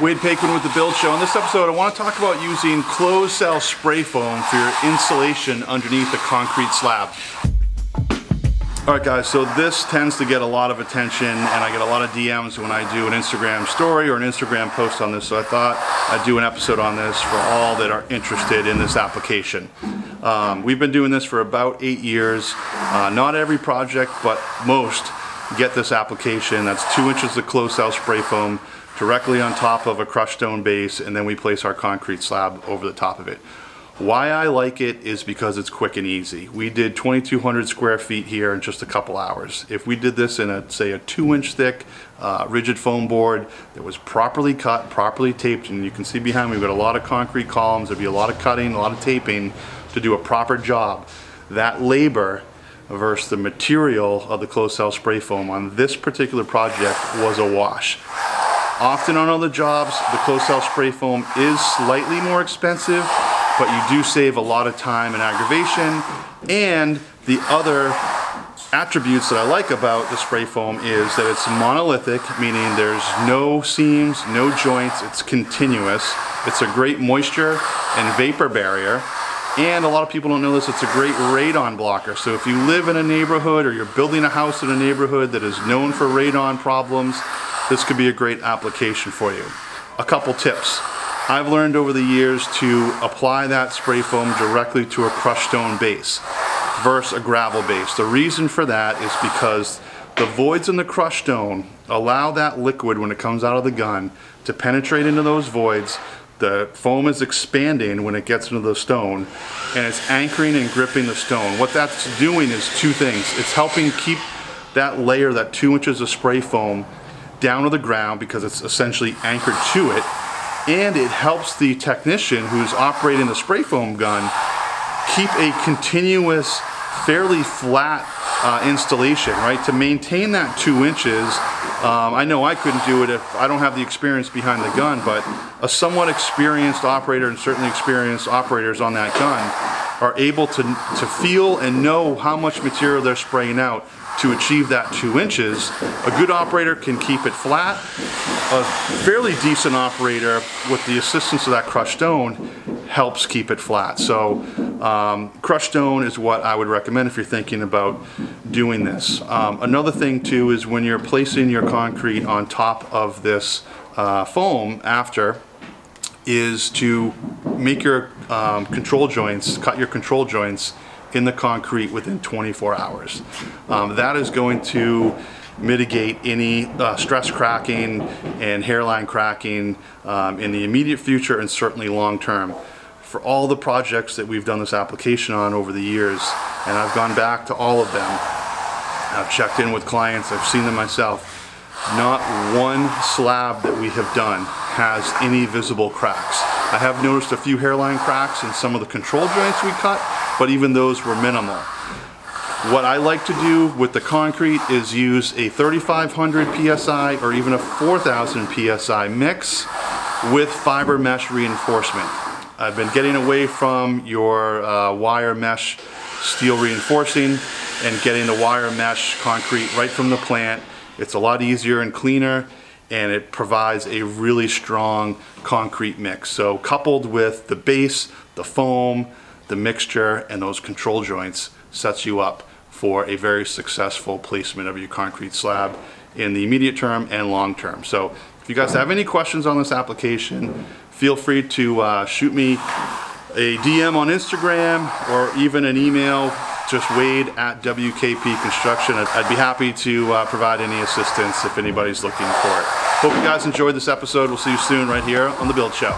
Wade Paquin with the Build Show. In this episode, I want to talk about using closed cell spray foam for your insulation underneath a concrete slab. All right guys, so this tends to get a lot of attention and I get a lot of DMs when I do an Instagram story or an Instagram post on this, so I thought I'd do an episode on this for all that are interested in this application. Um, we've been doing this for about eight years. Uh, not every project, but most get this application. That's two inches of closed cell spray foam directly on top of a crushed stone base and then we place our concrete slab over the top of it. Why I like it is because it's quick and easy. We did 2,200 square feet here in just a couple hours. If we did this in a, say, a two inch thick uh, rigid foam board that was properly cut, properly taped, and you can see behind me, we've got a lot of concrete columns, there'd be a lot of cutting, a lot of taping to do a proper job. That labor versus the material of the closed cell spray foam on this particular project was a wash. Often on other jobs, the closed cell spray foam is slightly more expensive, but you do save a lot of time and aggravation. And the other attributes that I like about the spray foam is that it's monolithic, meaning there's no seams, no joints, it's continuous. It's a great moisture and vapor barrier. And a lot of people don't know this, it's a great radon blocker. So if you live in a neighborhood or you're building a house in a neighborhood that is known for radon problems, this could be a great application for you. A couple tips. I've learned over the years to apply that spray foam directly to a crushed stone base versus a gravel base. The reason for that is because the voids in the crushed stone allow that liquid when it comes out of the gun to penetrate into those voids. The foam is expanding when it gets into the stone and it's anchoring and gripping the stone. What that's doing is two things. It's helping keep that layer, that two inches of spray foam down to the ground because it's essentially anchored to it and it helps the technician who's operating the spray foam gun keep a continuous, fairly flat uh, installation, right? To maintain that two inches, um, I know I couldn't do it if I don't have the experience behind the gun, but a somewhat experienced operator and certainly experienced operators on that gun are able to, to feel and know how much material they're spraying out to achieve that two inches. A good operator can keep it flat. A fairly decent operator with the assistance of that crushed stone helps keep it flat. So um, crushed stone is what I would recommend if you're thinking about doing this. Um, another thing too is when you're placing your concrete on top of this uh, foam after is to make your um, control joints, cut your control joints in the concrete within 24 hours. Um, that is going to mitigate any uh, stress cracking and hairline cracking um, in the immediate future and certainly long term. For all the projects that we've done this application on over the years, and I've gone back to all of them, I've checked in with clients, I've seen them myself, not one slab that we have done has any visible cracks. I have noticed a few hairline cracks in some of the control joints we cut, but even those were minimal. What I like to do with the concrete is use a 3500 PSI or even a 4000 PSI mix with fiber mesh reinforcement. I've been getting away from your uh, wire mesh steel reinforcing and getting the wire mesh concrete right from the plant. It's a lot easier and cleaner and it provides a really strong concrete mix. So coupled with the base, the foam, the mixture, and those control joints sets you up for a very successful placement of your concrete slab in the immediate term and long term. So if you guys have any questions on this application, feel free to uh, shoot me a DM on Instagram or even an email just Wade at WKP Construction. I'd, I'd be happy to uh, provide any assistance if anybody's looking for it. Hope you guys enjoyed this episode. We'll see you soon right here on The Build Show.